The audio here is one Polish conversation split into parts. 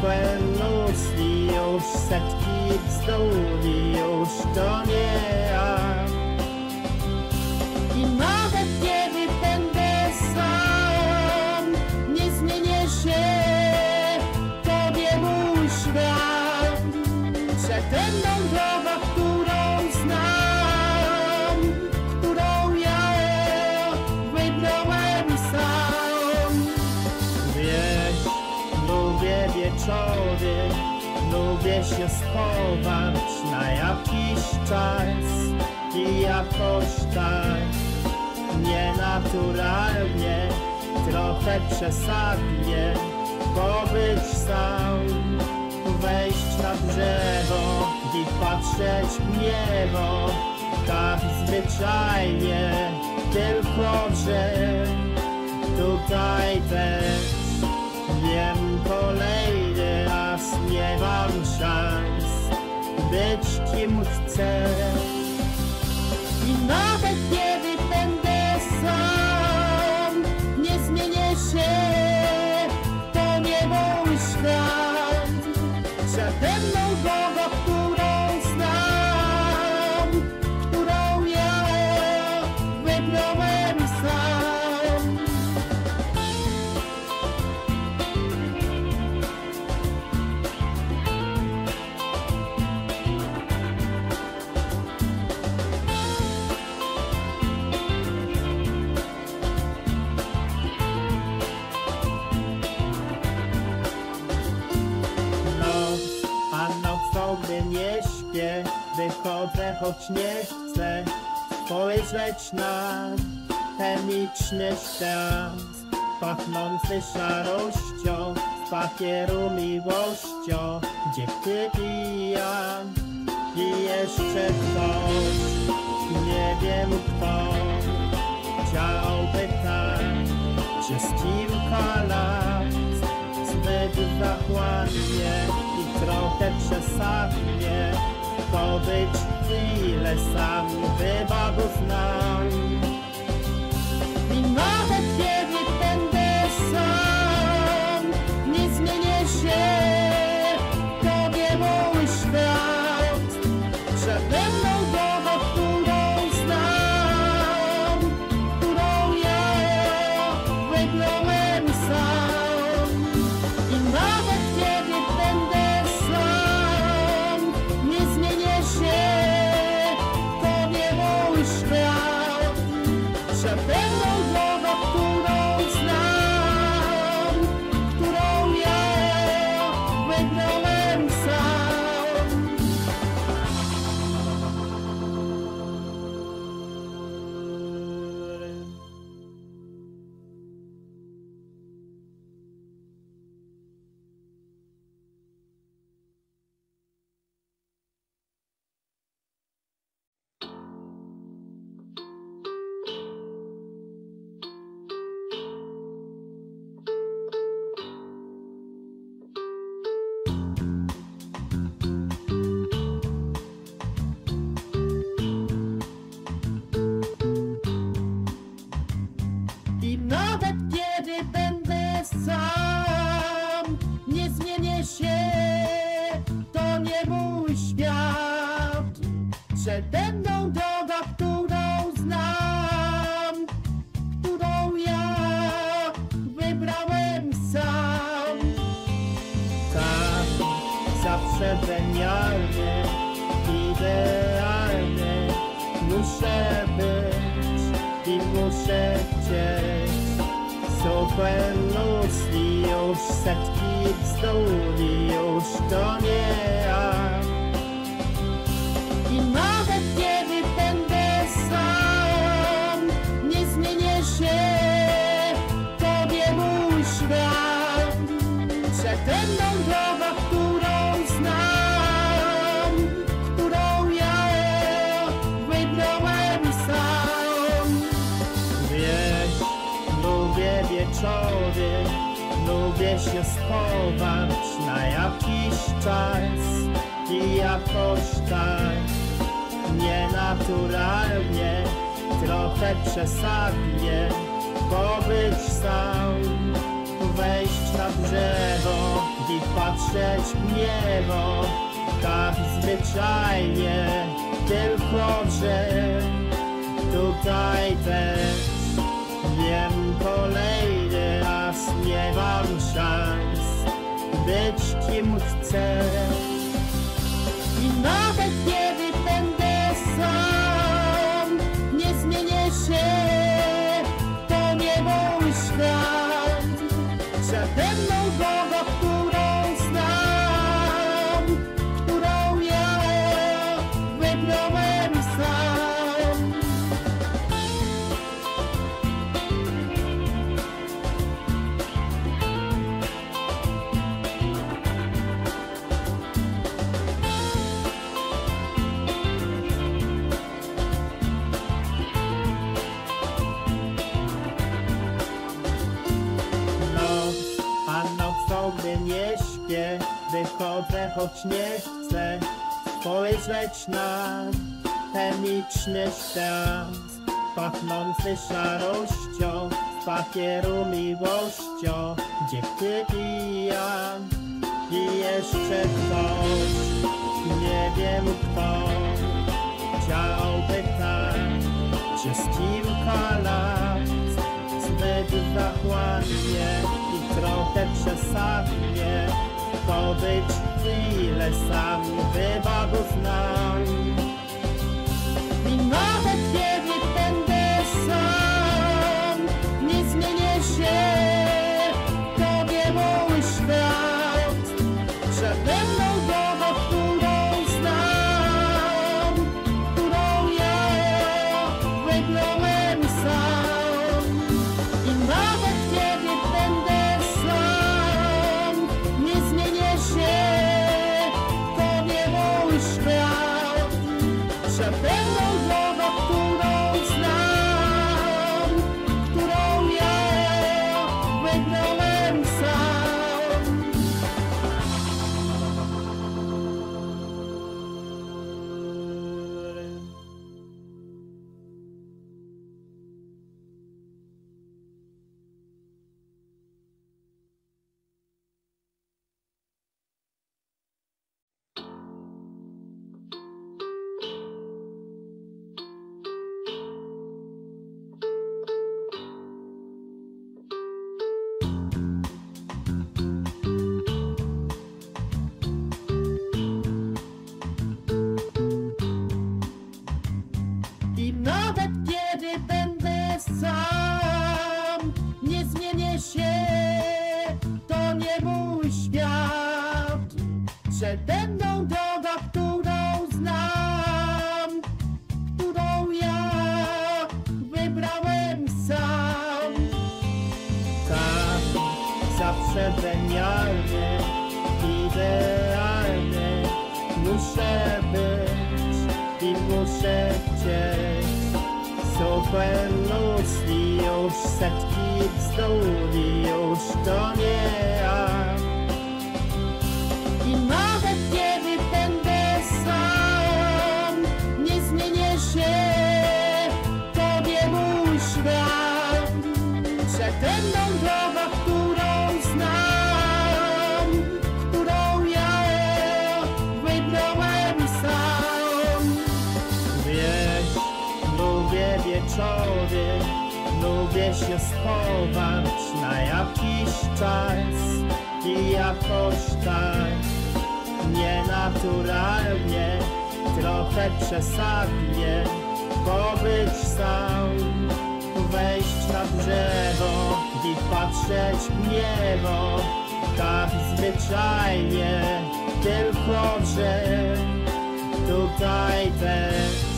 Super ludzki już setki bzduri, już to nie schować na jakiś czas i jakoś tak nienaturalnie, trochę przesadnie pobyć sam, wejść na drzewo i patrzeć w niebo, tak zwyczajnie, tylko że tutaj też wiem kolejny raz nie mam szans być kim chcę. Wychodzę choć nie chcę spojrzeć na chemiczny świat, pachnący szarością, z papieru miłością, gdzie ty i ja i jeszcze ktoś, nie wiem kto, chciałby tak przez kilka lat zbyt zachłannie i trochę przesadnie pobyć chwilę sam, chyba go znam. Super ludzki już setki bzduri, już to nie ja. Się schować na jakiś czas I jakoś tak nienaturalnie Trochę przesadnie pobyć sam Wejść na drzewo i patrzeć w niebo. Tak zwyczajnie, tylko że tutaj też Wiem kolejny nie mam szans Być kim chcę. I nawet kiedy Wychodzę, choć nie chcę Spojrzeć na chemiczny świat. Pachnący szarością Z papieru miłością. Gdzie ty i ja I jeszcze ktoś Nie wiem kto. Chciałby tak Przez kilka lat zbyt zachłannie i trochę przesadnie Pobyć chwilę sam, chyba go znam. I nawet kiedy i jakoś tak nienaturalnie, trochę przesadnie pobyć sam, wejść na drzewo i patrzeć w niebo, tak zwyczajnie, tylko że tutaj też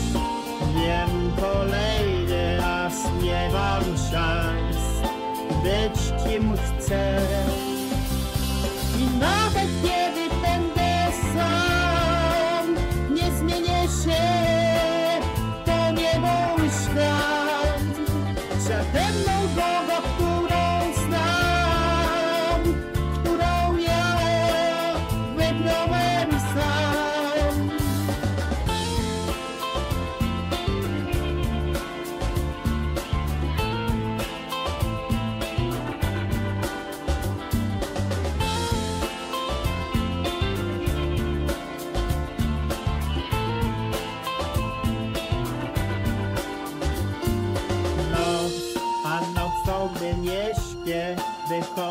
wiem kolejny raz nie mam szans być kim chcę I nawet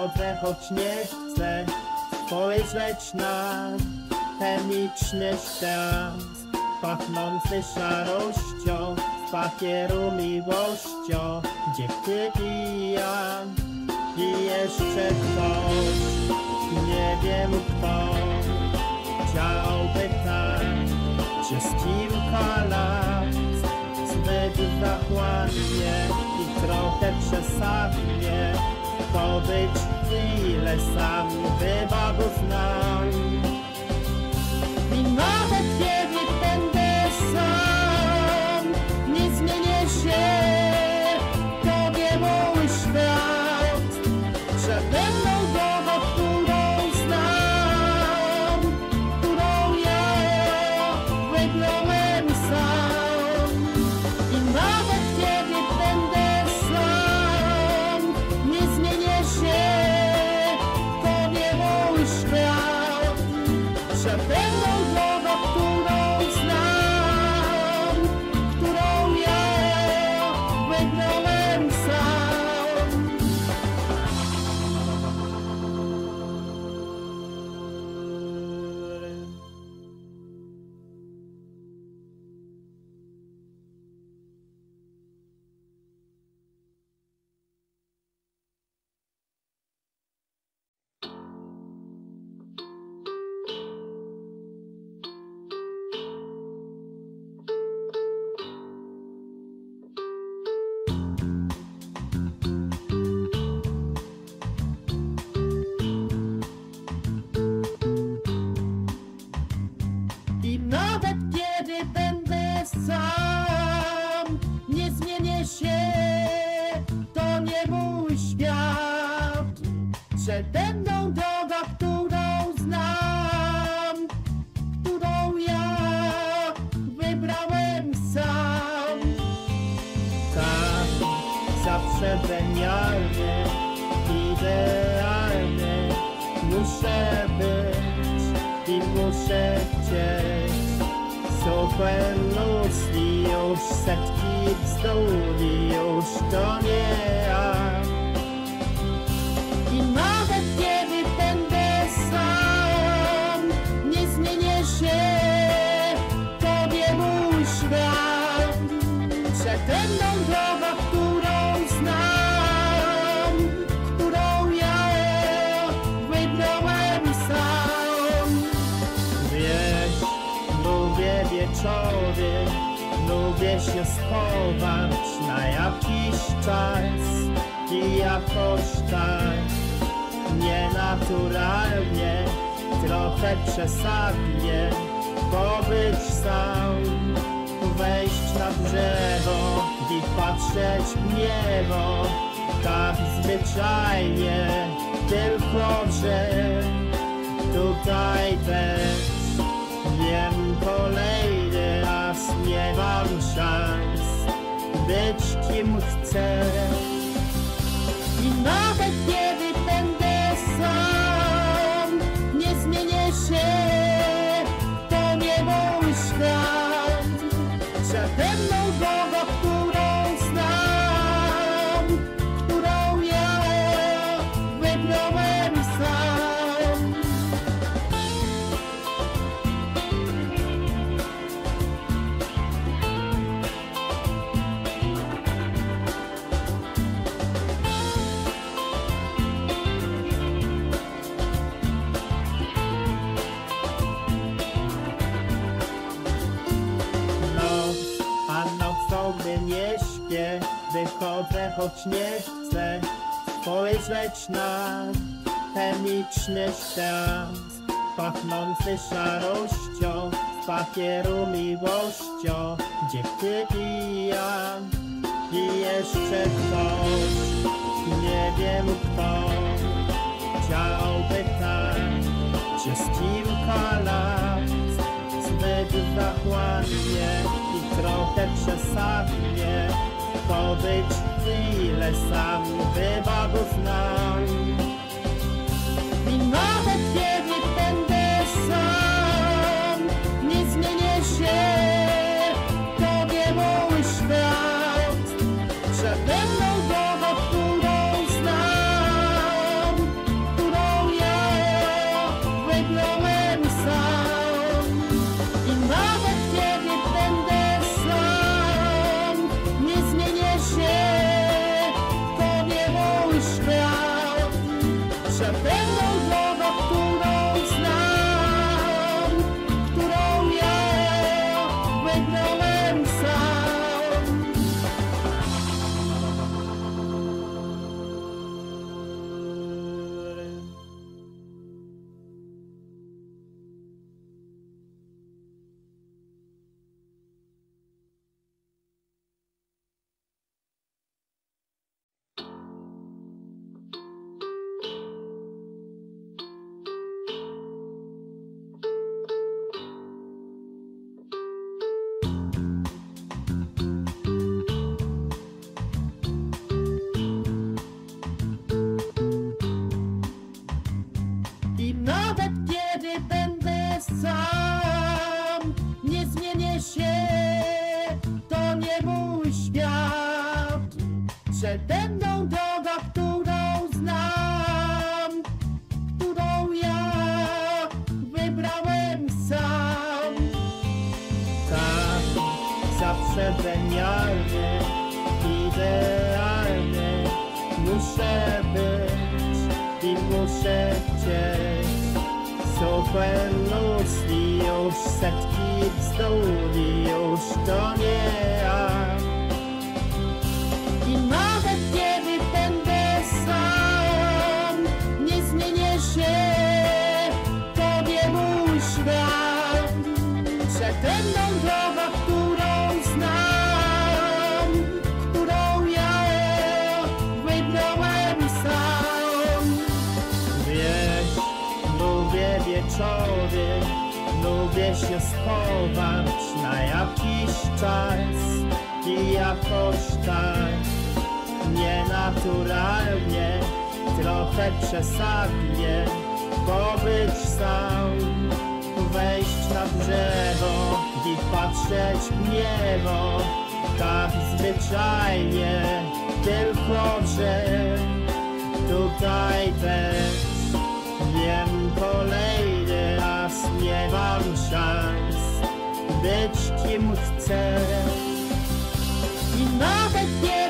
wychodzę choć nie chcę spojrzeć na chemiczny świat. Pachnący szarością, z papieru miłością. Gdzie ty i ja i jeszcze ktoś? Nie wiem kto. Chciałby tak Przez kilka lat zbyt zachłannie I trochę przesadnie Pobyć chwilę sam wybawów znam I nawet kiedy będę sam Nie zmienię się Tobie mój świat Żadną drogą, się schować na jakiś czas i jakoś tak nienaturalnie, trochę przesadnie pobyć sam, wejść na drzewo i patrzeć w niebo, tak zwyczajnie, tylko że tutaj też szans być kim chcę. Wychodzę choć nie chcę spojrzeć na chemiczny świat, pachnący szarością, z papieru miłością, gdzie ty i ja i jeszcze ktoś, nie wiem kto, chciałby tak przez kilka lat zbyt zachłannie i trochę przesadnie pobyć chwilę sam wybawów nam I nawet już czas i jakoś tak nienaturalnie, trochę przesadnie pobyć sam, wejść na drzewo i patrzeć w niebo, tak zwyczajnie, tylko że tutaj też wiem kolejny raz nie mam szans być kim chcę. I nawet będę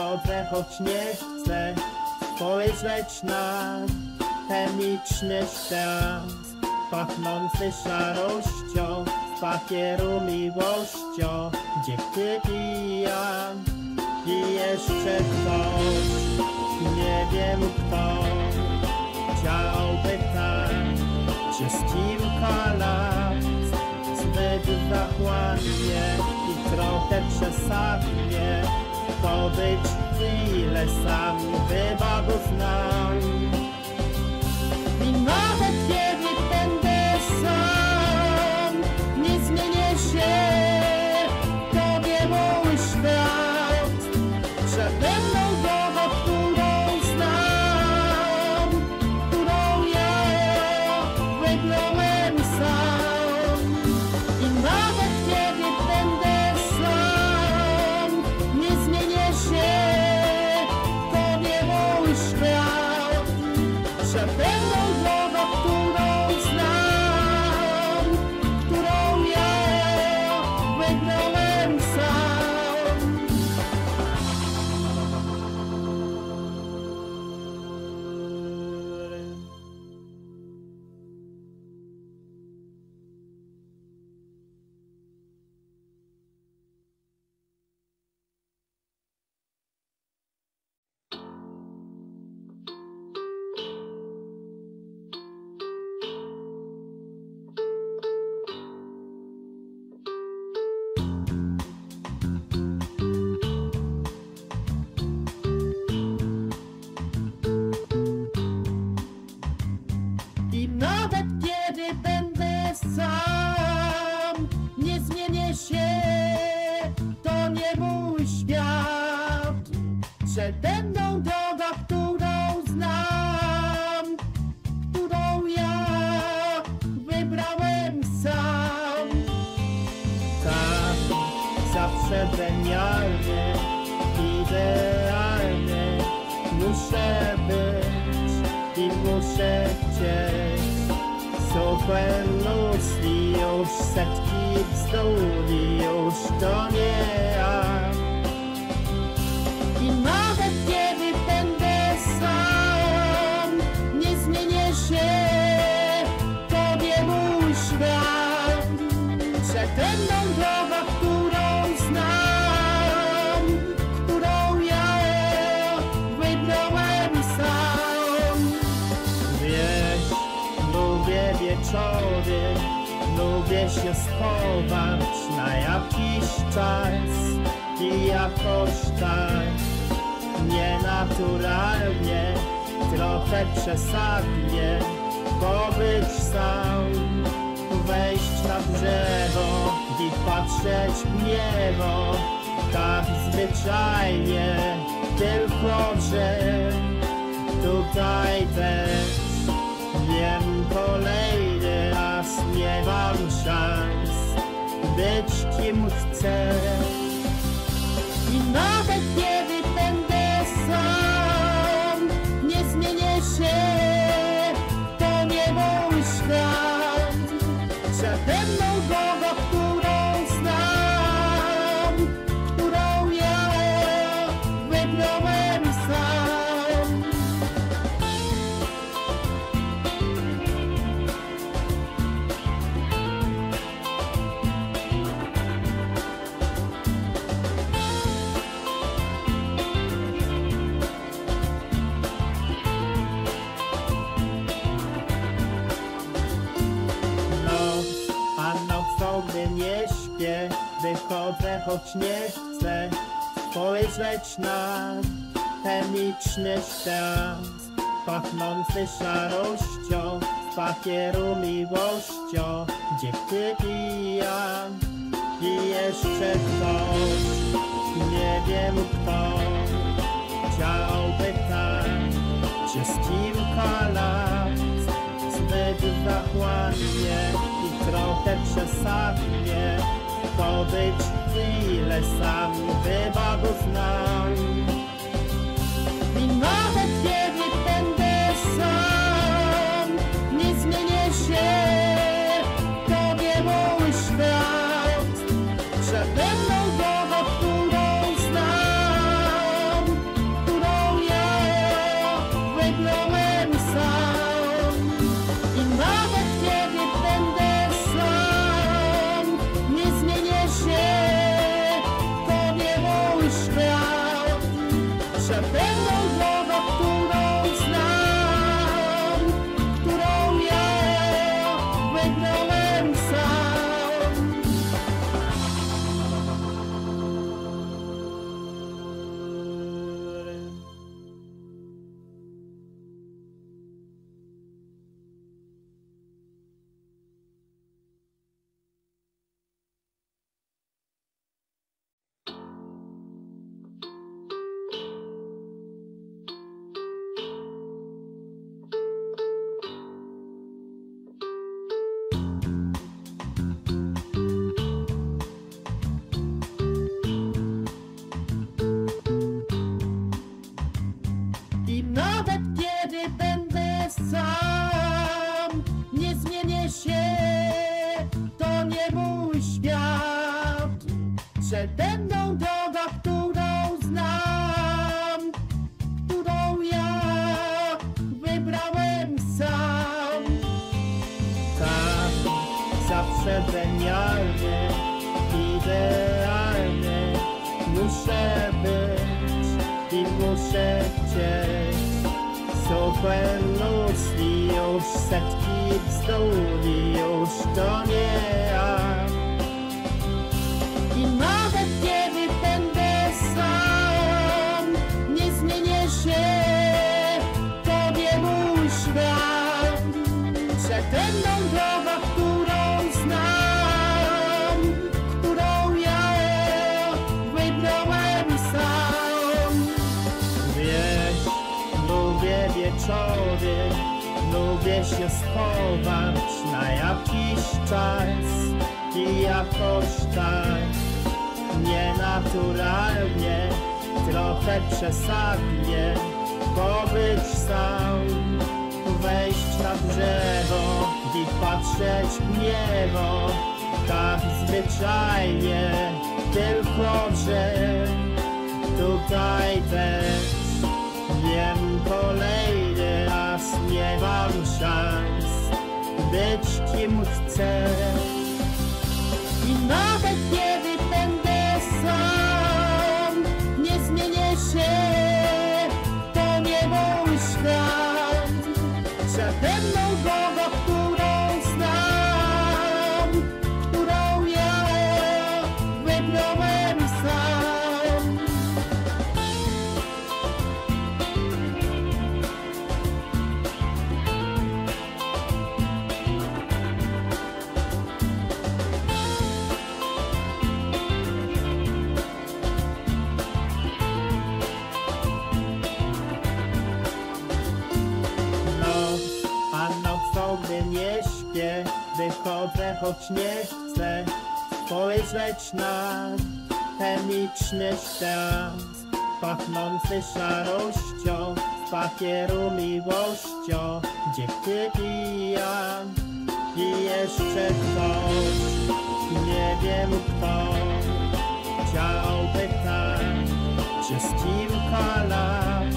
wychodzę choć nie chcę. Spojrzeć na chemiczny świat, pachnący szarością, z papieru miłością, gdzie ty i ja i jeszcze ktoś, nie wiem kto, chciałby tak przez kilka lat zbyt zachłannie i trochę przesadnie pobyć chwilę sam, wybadu znam. Tak, zawsze genialnie, idealnie muszę być i muszę chcieć. Super ludzki już setki bzduri, już to nie ja. Się schować na jakiś czas I jakoś tak nienaturalnie Trochę przesadnie pobyć sam Wejść na drzewo i patrzeć w niebo. Tak zwyczajnie, tylko że tutaj też Wiem kolejny nie mam szans Być kim chcę. I nawet kiedy Wychodzę, choć nie chcę Spojrzeć na chemiczny świat. Pachnący szarością Z papieru miłością Gdzie ty i ja I jeszcze ktoś. Nie wiem kto Chciałby tak Przez kilka lat zbyt zachłannie i trochę przesadnie Pobyć chwilę sam, chyba go znam się, to nie mój świat. Przede mną droga, którą znam, którą ja wybrałem sam. Tak, zawsze genialnie, idealnie Muszę być i muszę chcieć Super mnóstwi już setki bzduri już to nie ja czas i jakoś tak nienaturalnie, trochę przesadnie pobyć sam, wejść na drzewo i patrzeć w niebo, tak zwyczajnie, tylko że tutaj też wiem kolejny raz nie mam szans być kim chcę. I nawet kiedy choć nie chcę spojrzeć na chemiczny świat, pachnący szarością, z papieru miłością, gdzie ty pijam i jeszcze ktoś, nie wiem kto, chciałby tak przez kilka lat,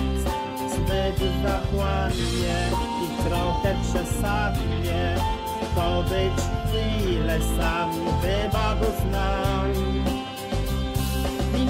zbyt zachłannie i trochę przesadnie, pobyć chwilę sam, wybawów znam. I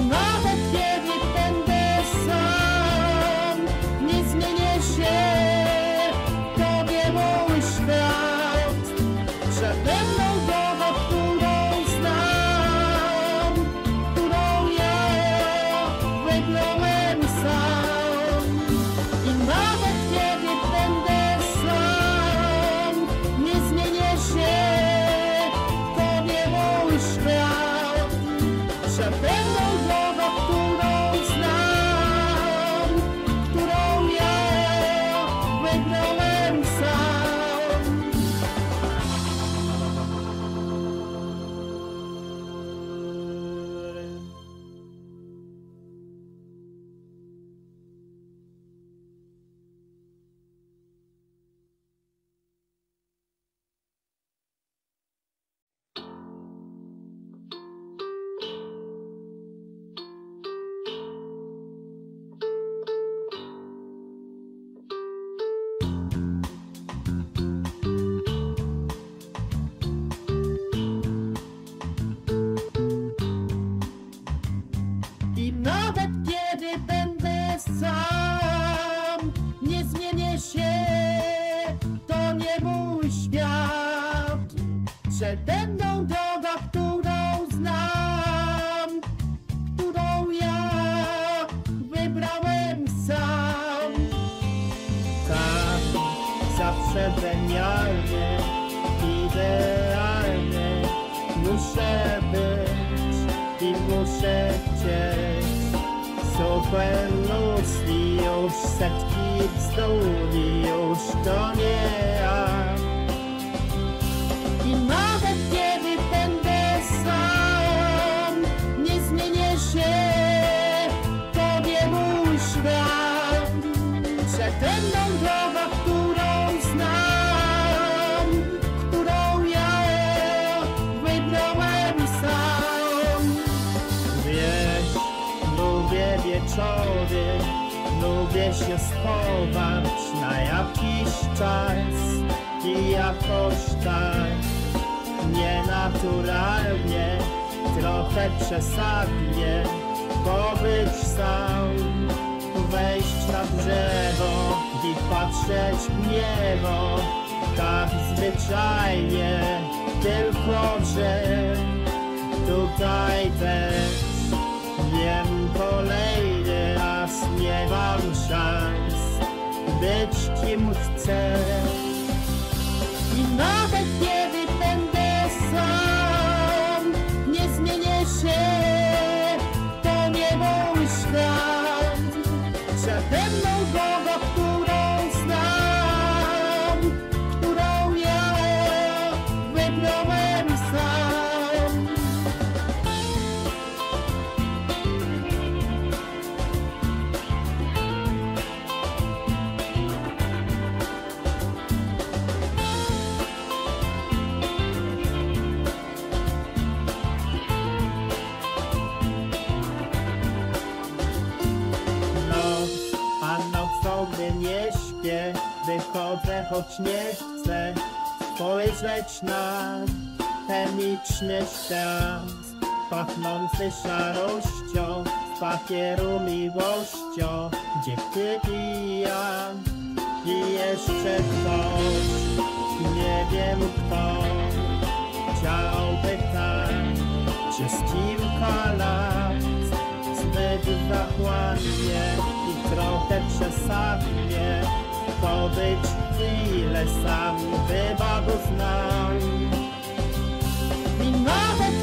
Super ludzki już setki bzdur i się schować na jakiś czas i jakoś tak nienaturalnie, trochę przesadnie pobyć sam, wejść na drzewo i patrzeć w niebo, tak zwyczajnie, tylko że tutaj też mam szans być kim chcę. I nawet kiedy będę sam, nie zmienię się, to nie mój świat. Przede choć nie chcę spojrzeć na chemiczny świat, pachnący szarością, z papieru miłością, gdzie ty pijam i jeszcze ktoś, nie wiem kto, chciałby tak przez kilka lat zbyt zachłannie i trochę przesadnie pobyć chwilę sam, wybawów znam. I nawet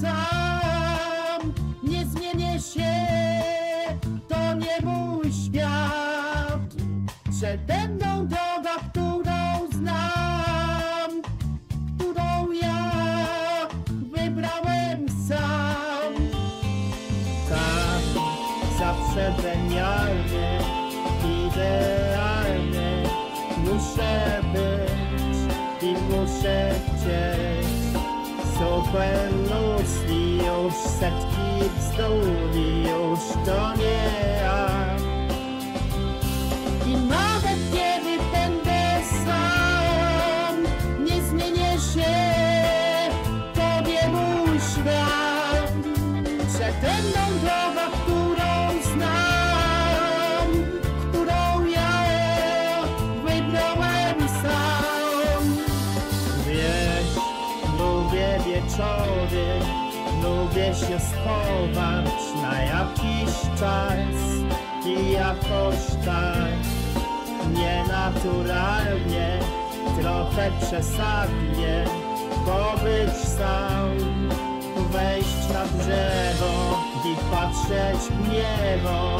sam nie zmienię się, to nie mój świat. Przede mną droga, którą znam, którą ja wybrałem sam. Tak, zawsze genialnie, idealnie, muszę być i muszę chcieć. So when już setki bzduri, już to nie ja. Się schować na jakiś czas i jakoś tak nienaturalnie, trochę przesadnie pobyć sam, wejść na drzewo i patrzeć w niebo,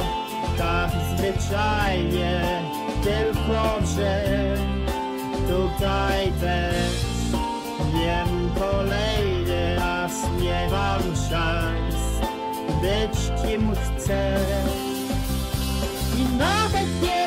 tak zwyczajnie, tylko że tutaj też wiem kolejny być kim chcę. I nawet kiedy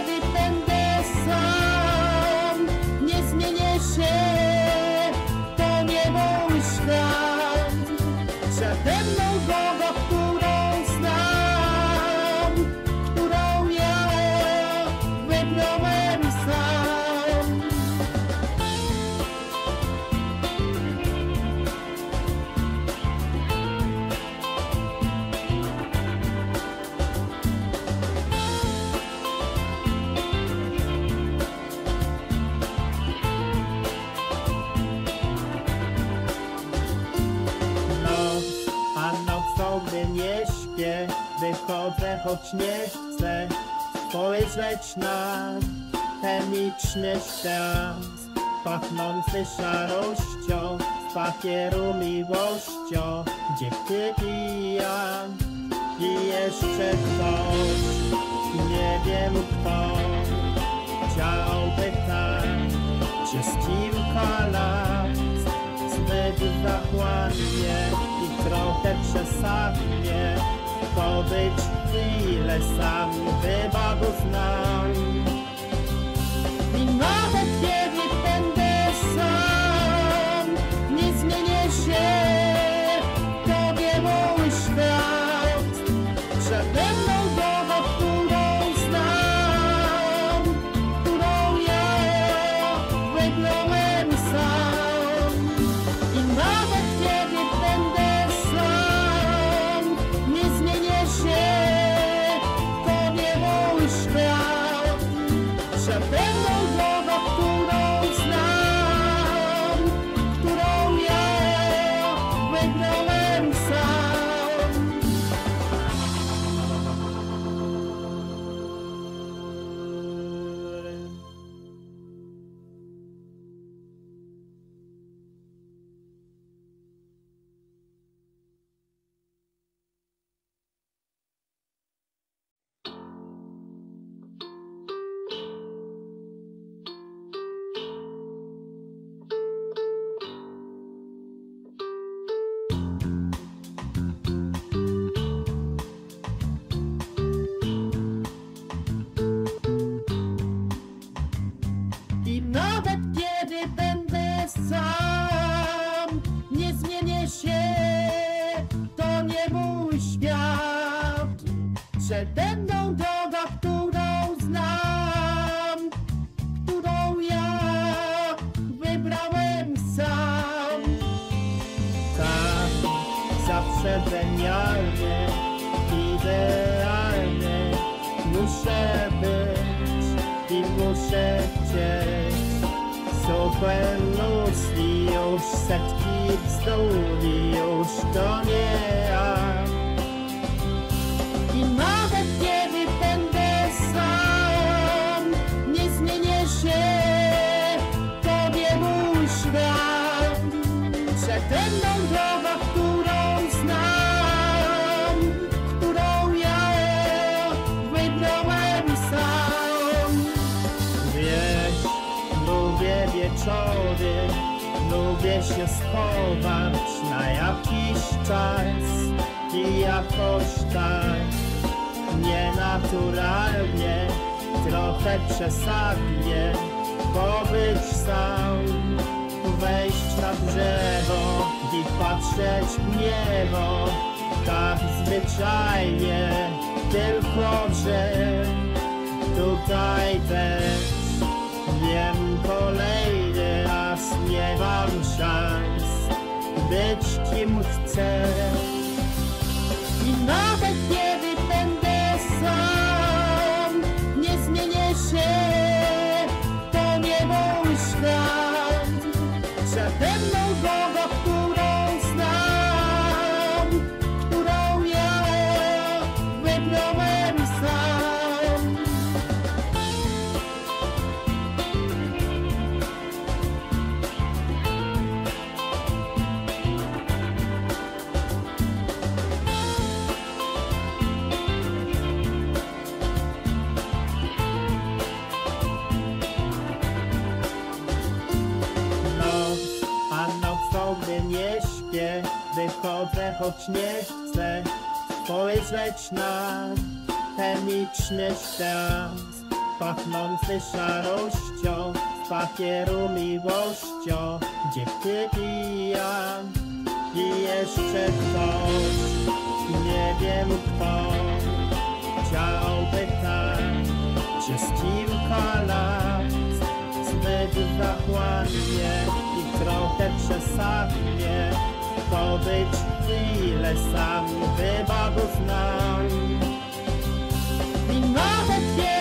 wychodzę choć nie chcę spojrzeć na chemiczny świat, pachnący szarością, z papieru miłością, gdzie ty i ja i jeszcze ktoś, nie wiem kto, chciałby tak przez kilka lat zbyt zachłannie i trochę przesadnie pobyć chwilę sam, chyba go znam. I nawet kiedy Są pełnostni już setki bzduri, już to nie. Się schować na jakiś czas i jakoś tak nienaturalnie, trochę przesadnie pobyć sam, wejść na drzewo i patrzeć w niebo, tak zwyczajnie, tylko że tutaj też wiem kolejny być kim chcę. Wychodzę choć nie chcę spojrzeć na chemiczny świat, pachnący szarością, z papieru miłością, gdzie ty i jeszcze ktoś, nie wiem kto, chciałby tak przez kilka lat zbyt zachłannie i trochę przesadnie pobyć chwilę sam, chyba go znam. I nawet kiedy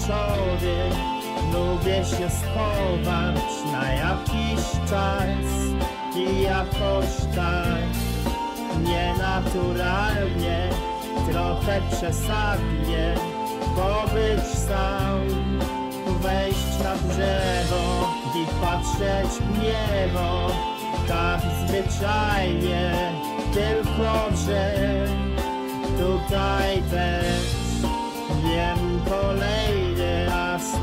wieczory, lubię się schować na jakiś czas i jakoś tak nienaturalnie, trochę przesadnie pobyć sam, wejść na drzewo i patrzeć w niebo, tak zwyczajnie, tylko że tutaj też wiem kolejny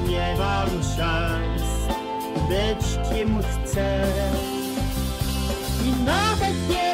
nie mam szans być kim chcę. I nawet kiedy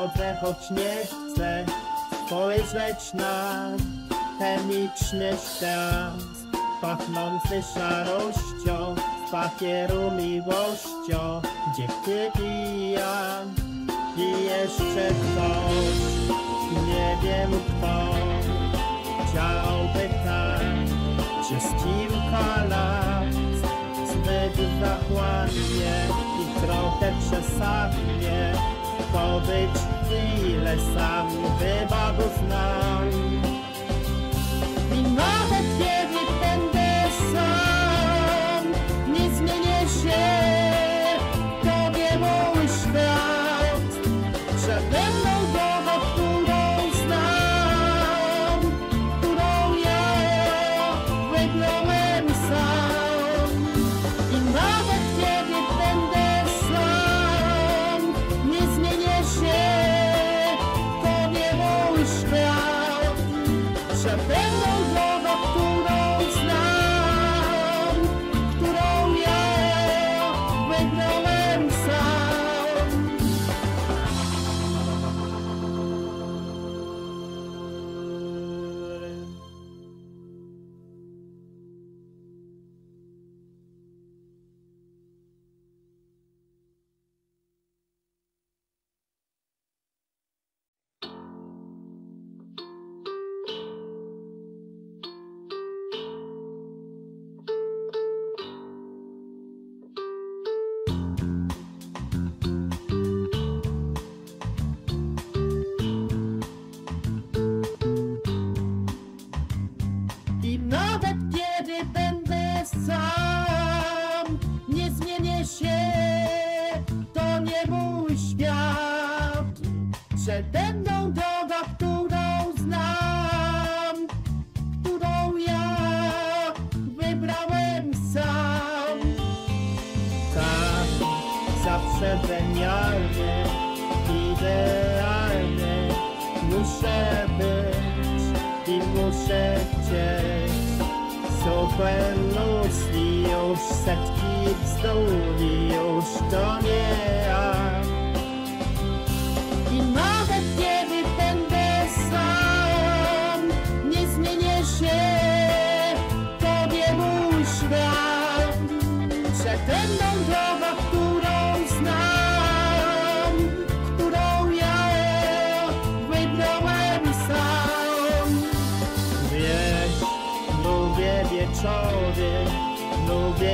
Wychodzę, choć nie chcę Spojrzeć na chemiczny świat. Pachnący szarością Z papieru miłością. Gdzie ty pijam I jeszcze ktoś? Nie wiem kto. Chciałby tak Przez kilka lat Zbyt zachłannie I trochę przesadnie Pobyć chwilę sam Wybawów znam. I nawet kiedy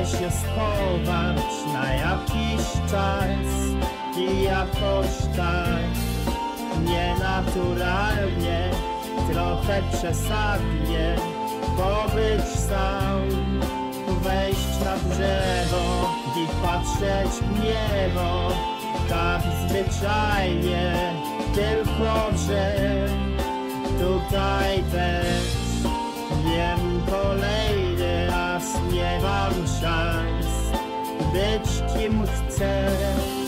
się schować na jakiś czas i jakoś tak nienaturalnie, trochę przesadnie pobyć sam, wejść na drzewo i patrzeć w niebo, tak zwyczajnie, tylko że tutaj też wiem kolejny kim chcę.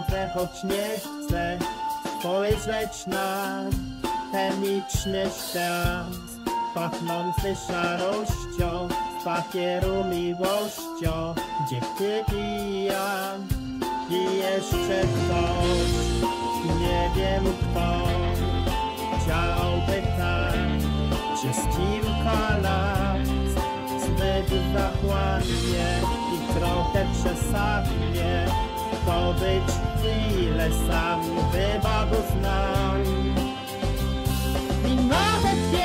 Wychodzę choć nie chcę spojrzeć na chemiczny świat, pachnący szarością, z papieru miłością, gdzie ty pijam i jeszcze ktoś, nie wiem kto, chciałby tak przez kilka lat zbyt zachłannie i trochę przesadnie pobyć chwilę sam wybawów znam. I nawet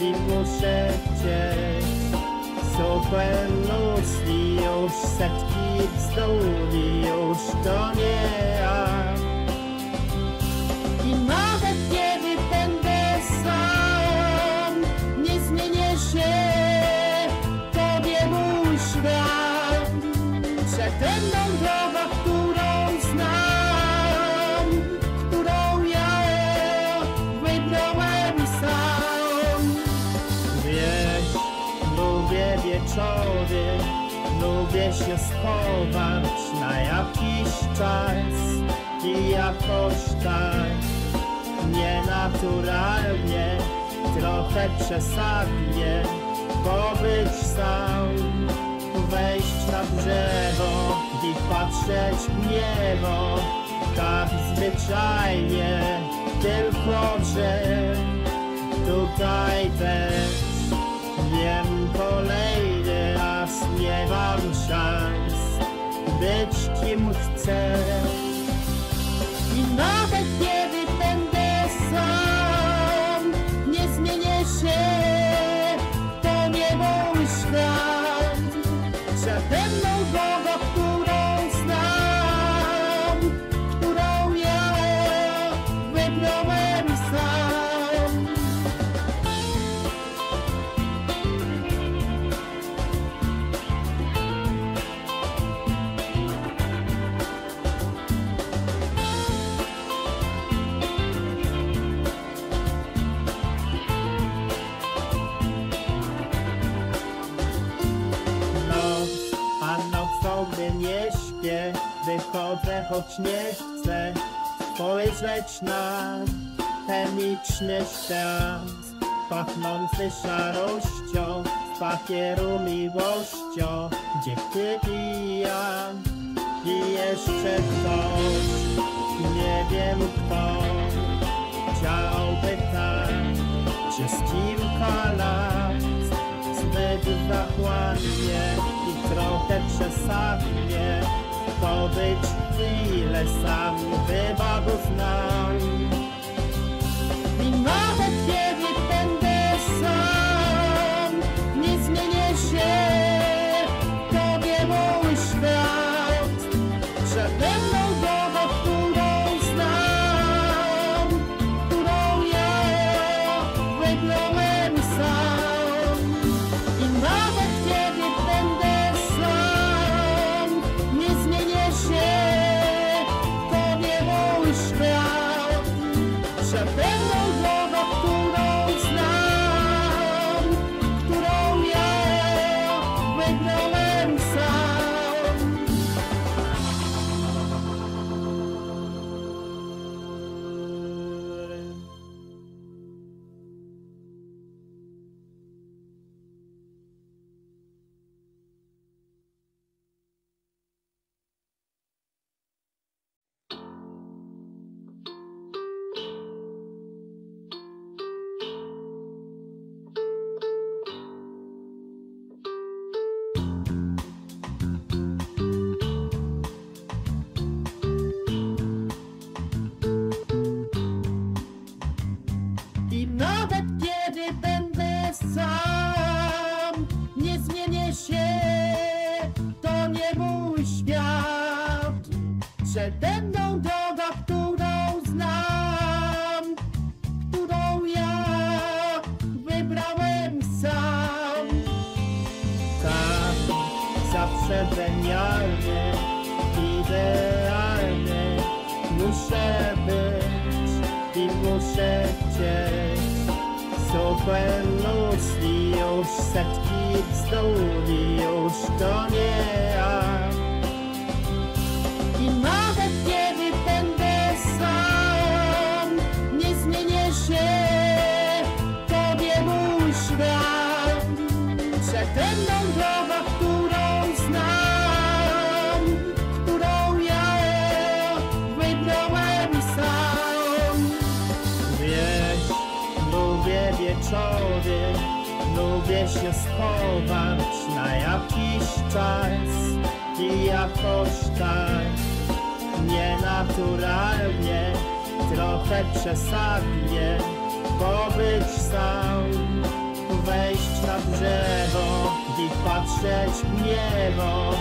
i muszę chcieć. Ludzki już setki bzduri, już to nie ja. Czas i jakoś tak nienaturalnie, trochę przesadnie pobyć sam, wejść na drzewo i patrzeć w niebo, tak zwyczajnie, tylko że tutaj też wiem kolejny raz nie mam szans być kim chcę. I nawet kiedy wychodzę choć nie chcę spojrzeć na chemiczny świat, pachnący szarością, z papieru miłością, gdzie ty i ja i jeszcze ktoś, nie wiem kto, chciałby tak przez kilka lat zbyt zachłannie i trochę przesadnie pobyć chwilę sam wybawów znam. Zawsze genialny, idealny. Muszę być i muszę chcieć. Super ludzki już setki bzduri już to nie ja się schować na jakiś czas i jakoś tak nienaturalnie, trochę przesadnie pobyć sam, wejść na drzewo i patrzeć w niebo,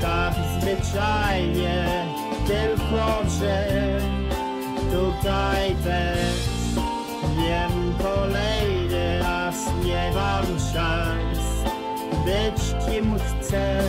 tak zwyczajnie, tylko że tutaj też wiem kolejny nie mam szans być kim chcę.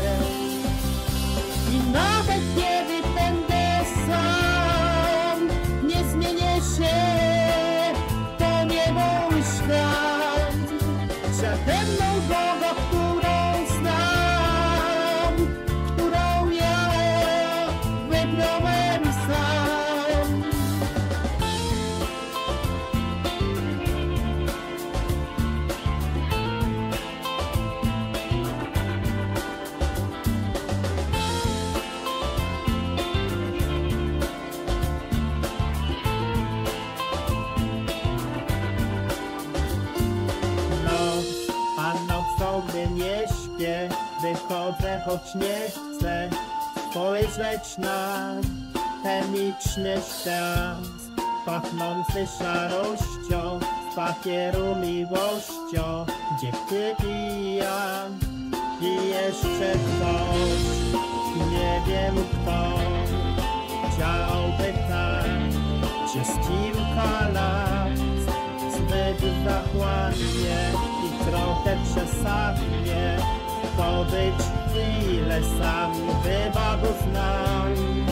Wychodzę choć nie chcę spojrzeć na chemiczny świat, pachnący szarością, z papieru miłością, gdzie ty i jeszcze ktoś, nie wiem kto, chciałby tak przez kilka lat zbyt zachłannie i trochę przesadnie pobyć chwilę sam, chyba go znam.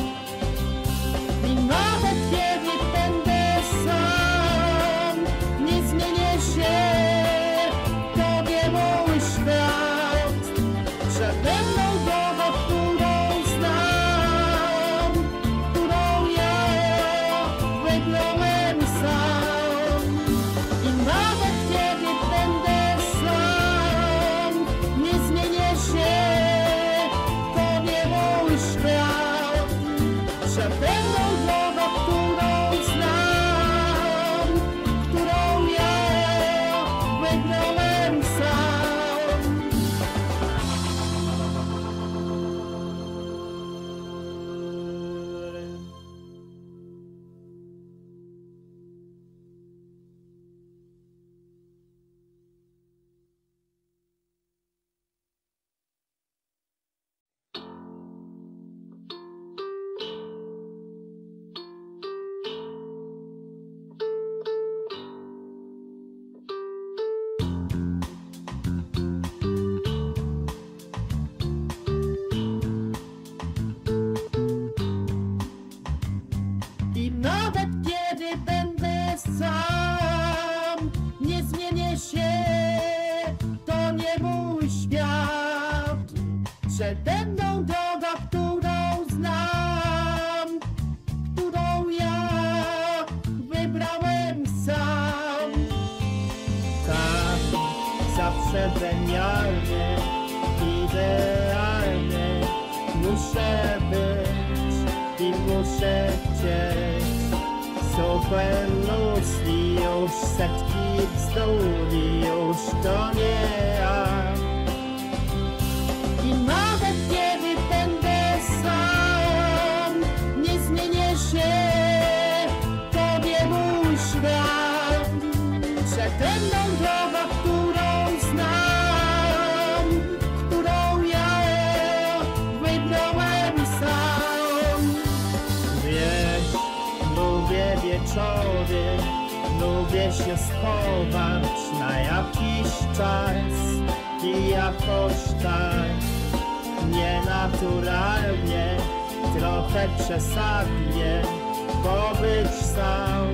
I nawet Super ludzki już setki bzduri już to się schować na jakiś czas i jakoś tak nienaturalnie, trochę przesadnie pobyć sam,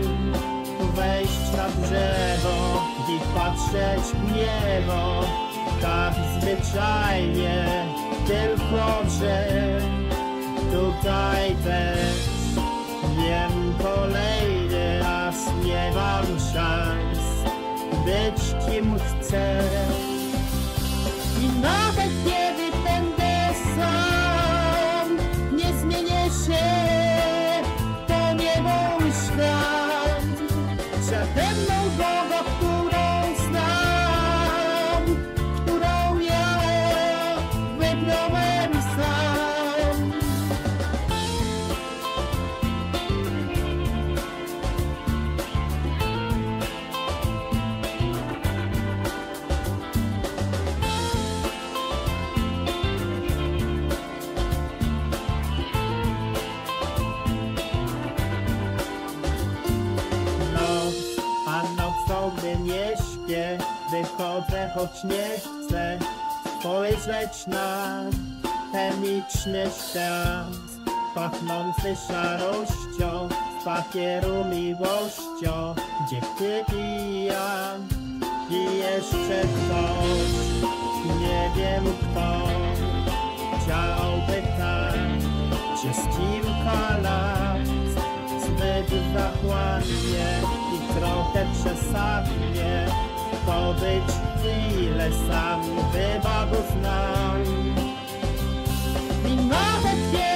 wejść na drzewo i patrzeć w niebo, tak zwyczajnie, tylko że tutaj też wiem kolejny raz nie mam szans być kim chcę. I nawet kiedy choć nie chcę spojrzeć na chemiczny świat, pachnący szarością, z papieru miłością, gdzie ty i ja i jeszcze ktoś, nie wiem kto, chciałby tak przez kilka lat zbyt zachłannie i trochę przesadnie pobyć chwilę sam, chyba go znam. I nawet